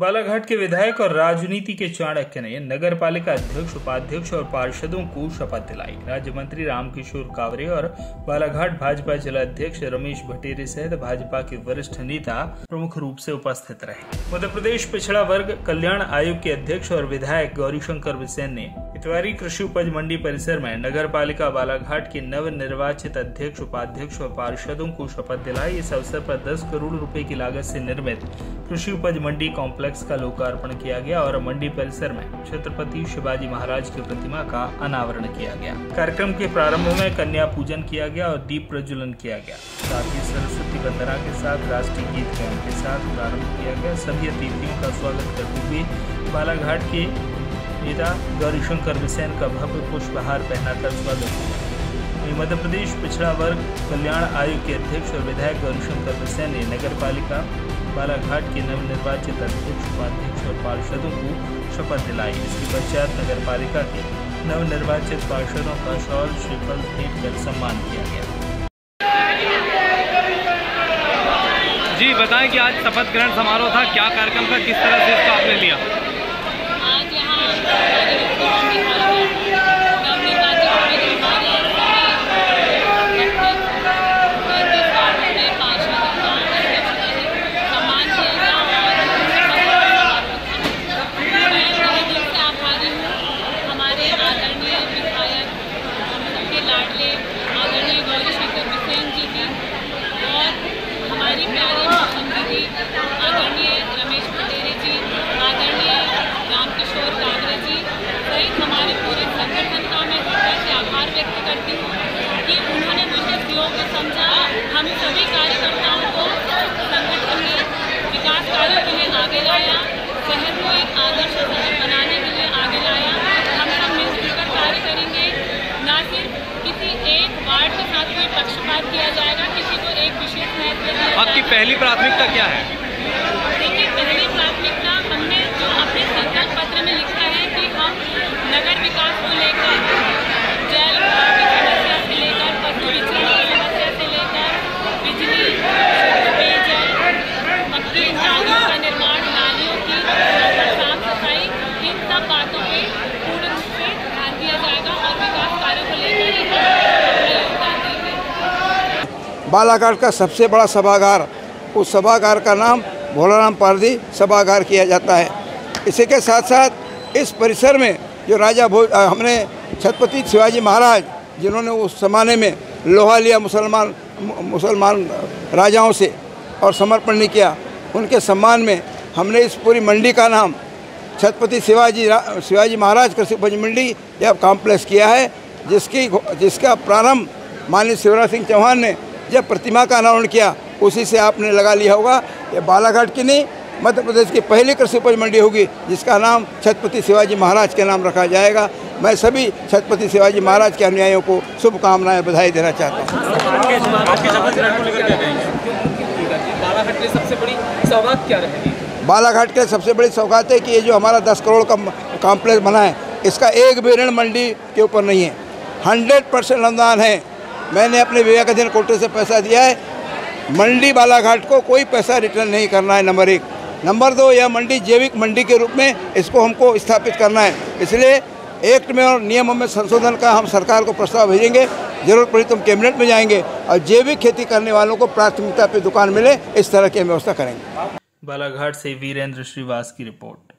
बालाघाट के विधायक और राजनीति के चाणक्य ने नगर पालिका अध्यक्ष, उपाध्यक्ष और पार्षदों को शपथ दिलाई। राज्य मंत्री रामकिशोर कावरे और बालाघाट भाजपा जिला अध्यक्ष रमेश भटेरे सहित भाजपा के वरिष्ठ नेता प्रमुख रूप से उपस्थित रहे। मध्य प्रदेश पिछड़ा वर्ग कल्याण आयोग के अध्यक्ष और विधायक गौरीशंकर बिसेन ने इतवारी कृषि उपज मंडी परिसर में नगर पालिका बालाघाट के नव निर्वाचित अध्यक्ष, उपाध्यक्ष और पार्षदों को शपथ दिलाई। इस अवसर पर 10 करोड़ रुपए की लागत से निर्मित कृषि उपज मंडी कॉम्प्लेक्स का लोकार्पण किया गया और मंडी परिसर में छत्रपति शिवाजी महाराज की प्रतिमा का अनावरण किया गया। कार्यक्रम के प्रारंभ में कन्या पूजन किया गया और दीप प्रज्वलन किया गया। साथ ही सरस्वती वंदना के साथ राष्ट्रीय गीत गायन के साथ प्रारंभ किया गया। सभी अतिथियों का स्वागत करते हुए बालाघाट के नेता गौरीशंकर बिसेन का भव्य पुष्पहार पहनाकर स्वागत किया। मध्य प्रदेश पिछड़ा वर्ग कल्याण आयोग के अध्यक्ष और विधायक गौरीशंकर बिसेन ने नगर पालिका बालाघाट के नवनिर्वाचित अध्यक्ष उपाध्यक्ष और पार्षदों को शपथ दिलाई। इसके पश्चात नगर पालिका के नवनिर्वाचित पार्षदों का शॉल श्रीफल भेंट कर सम्मान किया गया। जी बताएँ कि आज शपथ ग्रहण समारोह था। क्या कार्यक्रम था? किस तरह से इसको आपने लिया? लाडले आदरणीय गौरी शंकर बिसेन जी की और हमारी प्यारी आपकी पहली प्राथमिकता क्या है देखिए पहली प्राथमिकता हमने जो अपने संकल्प पत्र में लिखा है कि हम नगर विकास को लेकर जल समस्या से लेकर पशु विचरण की समस्या से लेकर बिजली पेयजल मक्की नालियों का निर्माण नालियों की साफ़ सफ़ाई इन सब बातों पर पूर्ण रूप से ध्यान दिया जाएगा और विकास कार्यों को लेकर बालाघाट का सबसे बड़ा सभागार, उस सभागार का नाम भोलाराम पारदी सभागार किया जाता है। इसी के साथ साथ इस परिसर में जो राजा भोज हमने छत्रपति शिवाजी महाराज, जिन्होंने उस ज़माने में लोहा लिया मुसलमान मुसलमान राजाओं से और समर्पण नहीं किया, उनके सम्मान में हमने इस पूरी मंडी का नाम छत्रपति शिवाजी शिवाजी महाराज कृषि मंडी यह कॉम्प्लेक्स किया है, जिसकी, जिसका प्रारंभ माननीय शिवराज सिंह चौहान ने जब प्रतिमा का अनावरण किया, उसी से आपने लगा लिया होगा ये बालाघाट की नहीं, मध्य प्रदेश की पहली कृषि उपज मंडी होगी, जिसका नाम छत्रपति शिवाजी महाराज के नाम रखा जाएगा। मैं सभी छत्रपति शिवाजी महाराज के अनुयायियों को शुभकामनाएँ बधाई देना चाहता हूँ। बालाघाट के सबसे बड़ी सौगात है कि ये जो हमारा दस करोड़ का कॉम्प्लेक्स बना है, इसका एक भी ऋण मंडी के ऊपर नहीं है। हंड्रेड परसेंट अनुदान है। मैंने अपने विवेकाधीन कोटे से पैसा दिया है। मंडी बालाघाट को कोई पैसा रिटर्न नहीं करना है नंबर एक। नंबर दो, यह मंडी, जैविक मंडी के रूप में इसको हमको स्थापित करना है। इसलिए एक्ट में और नियमों में संशोधन का हम सरकार को प्रस्ताव भेजेंगे। ज़रूरत पड़ी तो हम कैबिनेट में जाएँगे और जैविक खेती करने वालों को प्राथमिकता पे दुकान मिले, इस तरह की व्यवस्था करेंगे। बालाघाट से वीरेंद्र श्रीवास की रिपोर्ट।